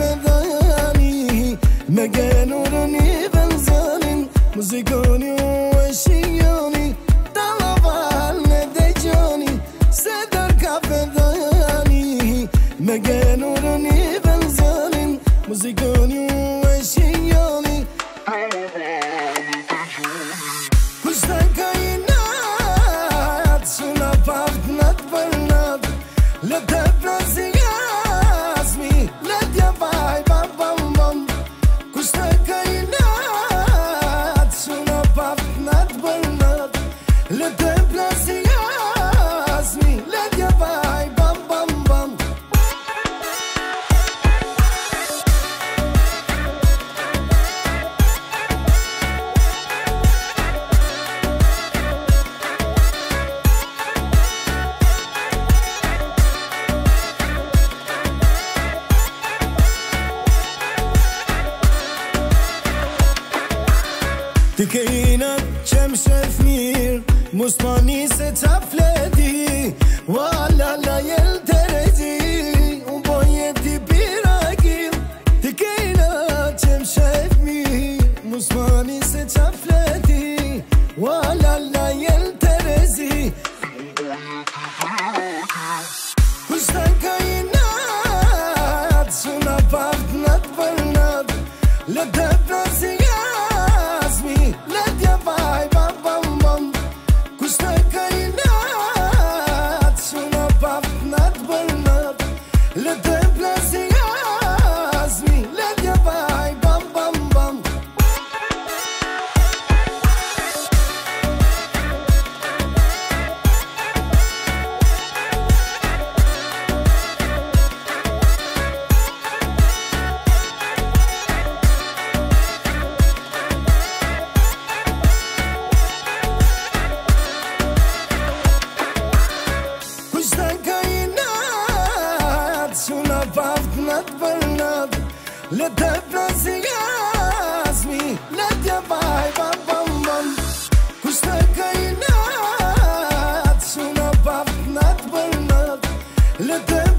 dhe dhajani Me genur një dhe në zërin Muzikon ju e shionin Talavane dhe gjoni Se dër ka dhe dhajani Me genur një dhe në zërin Muzikon ju e shionin Pështën ka i natë Së në partë natë për natë Letën Ti ke inë që më shëf mirë Mus më Wa la la jelë terezi, rejti Unë po jetë ti pira gjilë Ti ke inë që më shëf mirë Mus Wa la la jelë terezi rejti Pështën ka inë atë Që në partë në natë për natë Le të të nëzi gazmi Le të ja baj pa pëm pëm Kusë të kaj natë Suna pa natë për natë Le të nëzi gazmi